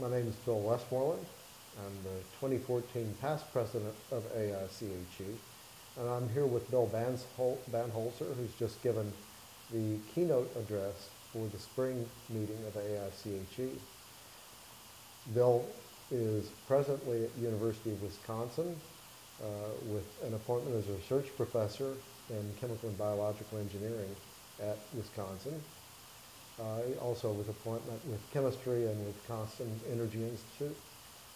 My name is Phil Westmoreland. I'm the 2014 past president of AICHE. And I'm here with Bill Banhol- Banholzer, who's just given the keynote address for the spring meeting of AICHE. Bill is presently at University of Wisconsin uh, with an appointment as a research professor in chemical and biological engineering at Wisconsin. Uh, also with appointment with chemistry and with Wisconsin Energy Institute.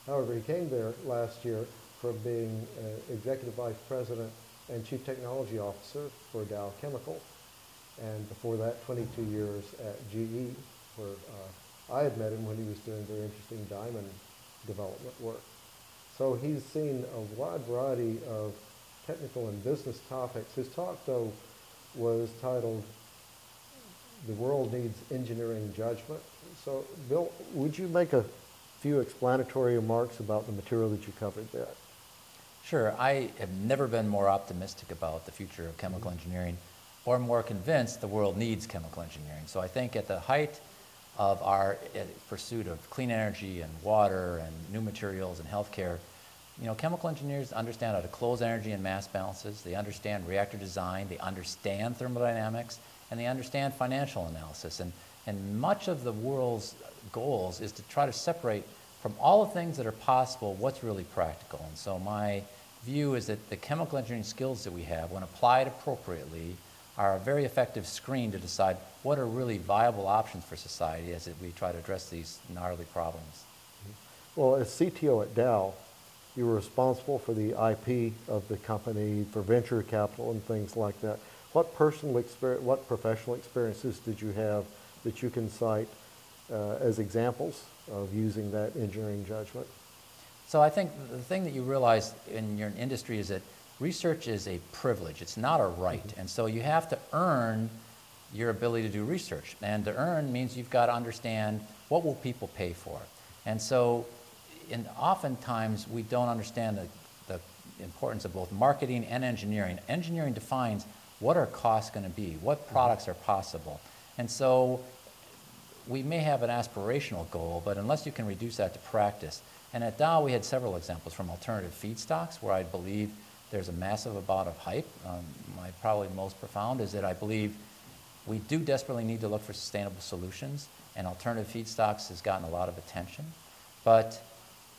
However, he came there last year from being uh, executive vice president and chief technology officer for Dow Chemical. And before that, 22 years at GE, where uh, I had met him when he was doing very interesting diamond development work. So he's seen a wide variety of technical and business topics. His talk, though, was titled The World Needs Engineering Judgment. So, Bill, would you make a few explanatory remarks about the material that you covered there? Sure. I have never been more optimistic about the future of chemical engineering or more convinced the world needs chemical engineering. So I think at the height of our eh, pursuit of clean energy and water and new materials and healthcare, you know, chemical engineers understand how to close energy and mass balances. They understand reactor design. They understand thermodynamics, and they understand financial analysis. And and much of the world's goals is to try to separate from all the things that are possible what's really practical. And so my view is that the chemical engineering skills that we have, when applied appropriately, are a very effective screen to decide what are really viable options for society as we try to address these gnarly problems. Mm-hmm. Well, as CTO at Dow, you were responsible for the IP of the company, for venture capital and things like that. What personal experience, what professional experiences did you have that you can cite uh, as examples of using that engineering judgment? So I think the thing that you realize in your industry is that research is a privilege. It's not a right. Mm-hmm. And so you have to earn your ability to do research. And to earn means you've got to understand what will people pay for. And so and oftentimes we don't understand the, the importance of both marketing and engineering. Engineering defines what are costs going to be, what mm-hmm. products are possible. And so we may have an aspirational goal, but unless you can reduce that to practice, and at Dow we had several examples from alternative feedstocks where I believe there's a massive amount of hype. Um, my probably most profound is that I believe we do desperately need to look for sustainable solutions, and alternative feedstocks has gotten a lot of attention. But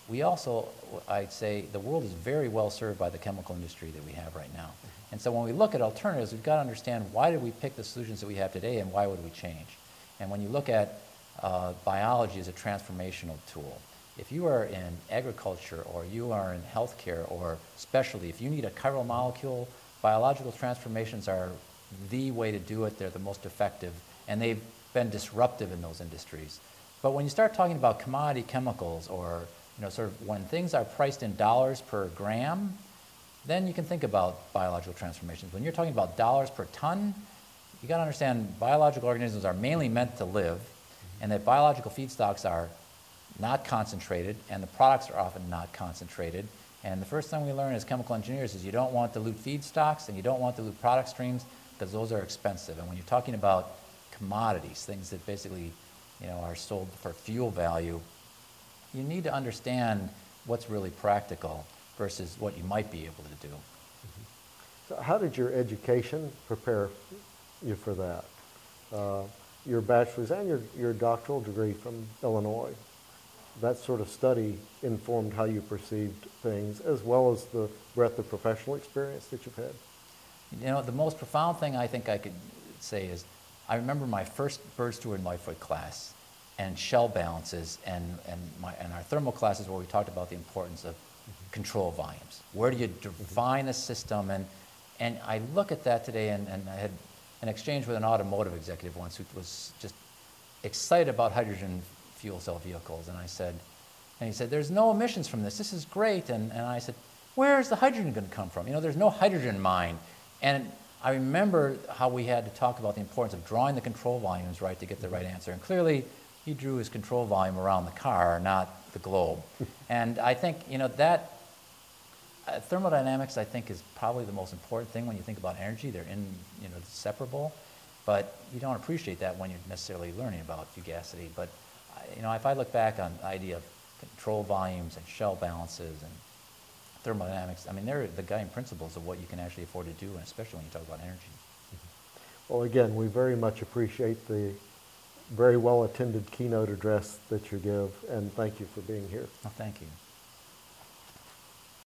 we also, I'd say, the world is very well served by the chemical industry that we have right now. And so when we look at alternatives, we've got to understand why did we pick the solutions that we have today and why would we change? And when you look at uh, biology as a transformational tool, if you are in agriculture or you are in healthcare or specialty, if you need a chiral molecule, biological transformations are the way to do it. They're the most effective, and they've been disruptive in those industries. But when you start talking about commodity chemicals or you know, sort of when things are priced in dollars per gram, then you can think about biological transformations. When you're talking about dollars per ton, you got to understand biological organisms are mainly meant to live, and that biological feedstocks are not concentrated, and the products are often not concentrated. And the first thing we learn as chemical engineers is you don't want dilute feedstocks and you don't want dilute product streams because those are expensive. And when you're talking about commodities, things that basically you know, are sold for fuel value, you need to understand what's really practical versus what you might be able to do. So how did your education prepare you for that? Uh, your bachelor's and your, your doctoral degree from Illinois, that sort of study informed how you perceived things as well as the breadth of professional experience that you've had? You know, the most profound thing I think I could say is I remember my first Bird Stewart Lightfoot class and shell balances and, and, my, and our thermal classes where we talked about the importance of control volumes. Where do you define a system? And, and I look at that today, and, and I had an exchange with an automotive executive once who was just excited about hydrogen fuel cell vehicles. And I said, and he said, there's no emissions from this. This is great. And, and I said, where's the hydrogen going to come from? You know, there's no hydrogen mine. And I remember how we had to talk about the importance of drawing the control volumes right to get the right answer. And clearly, he drew his control volume around the car, not the globe. and I think, you know, that uh, thermodynamics, I think, is probably the most important thing when you think about energy. They're in, you know, separable, but you don't appreciate that when you're necessarily learning about fugacity. But, uh, you know, if I look back on the idea of control volumes and shell balances and thermodynamics, I mean, they're the guiding principles of what you can actually afford to do, and especially when you talk about energy. Mm-hmm. Well, again, we very much appreciate the very well attended keynote address that you give, and thank you for being here. Well, thank you.